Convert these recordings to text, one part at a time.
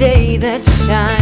day that shines.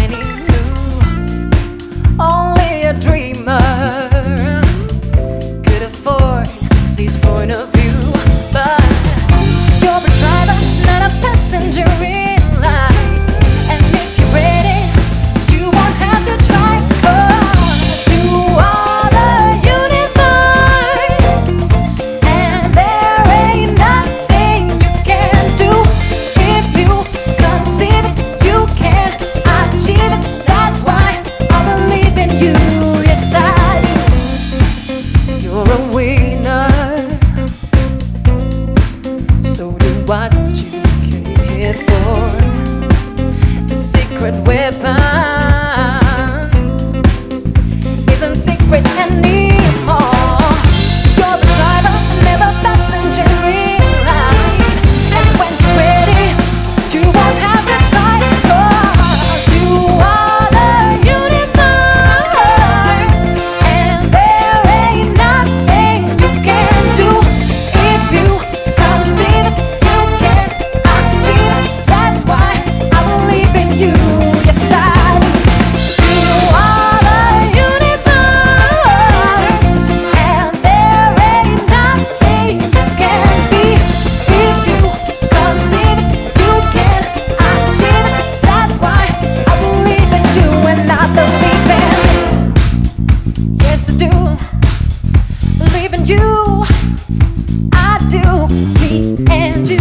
what you came here for. The secret weapon. even you. I do, me and you.